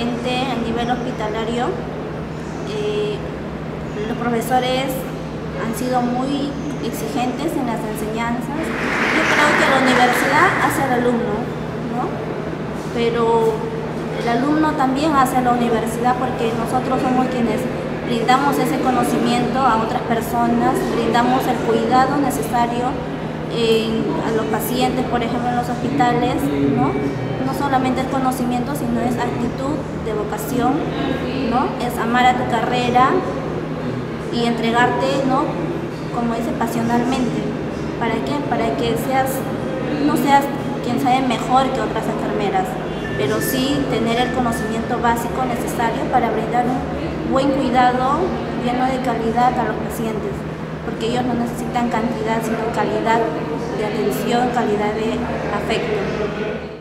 a nivel hospitalario. Eh, los profesores han sido muy exigentes en las enseñanzas. Yo creo que la universidad hace al alumno, ¿no? pero el alumno también hace a la universidad porque nosotros somos quienes brindamos ese conocimiento a otras personas, brindamos el cuidado necesario a los pacientes, por ejemplo, en los hospitales, ¿no? No solamente es conocimiento, sino es actitud de vocación, ¿no? Es amar a tu carrera y entregarte, ¿no? Como dice, pasionalmente. ¿Para qué? Para que seas, no seas quien sabe mejor que otras enfermeras, pero sí tener el conocimiento básico necesario para brindar un buen cuidado lleno de calidad a los pacientes, porque ellos no necesitan cantidad, sino calidad de atención, calidad de afecto.